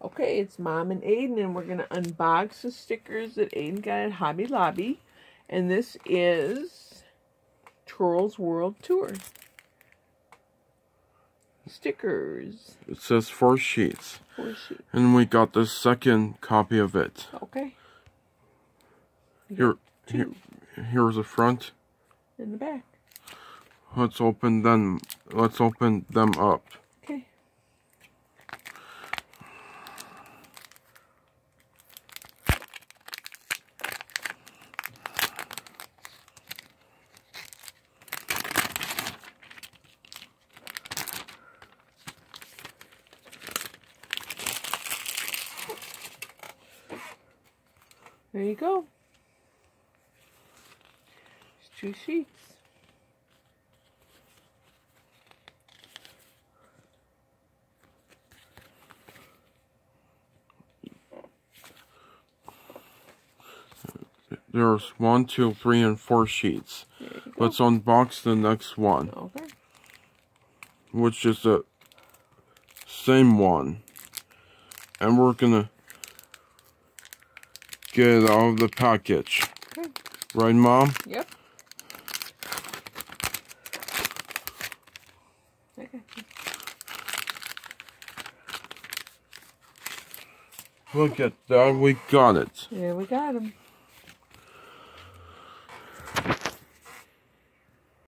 Okay, it's Mom and Aiden, and we're going to unbox the stickers that Aiden got at Hobby Lobby. And this is Trolls World Tour. Stickers. It says four sheets. Four sheets. And we got the second copy of it. Okay. Here, here here's the front. In the back. Let's open them. Let's open them up. Okay. There you go. There's two sheets. There's one, two, three, and four sheets. Let's unbox the next one, Okay. which is the same one. And we're gonna get it out of the package. Okay. Right, Mom? Yep. Okay. Look at that, we got it. Yeah, we got them.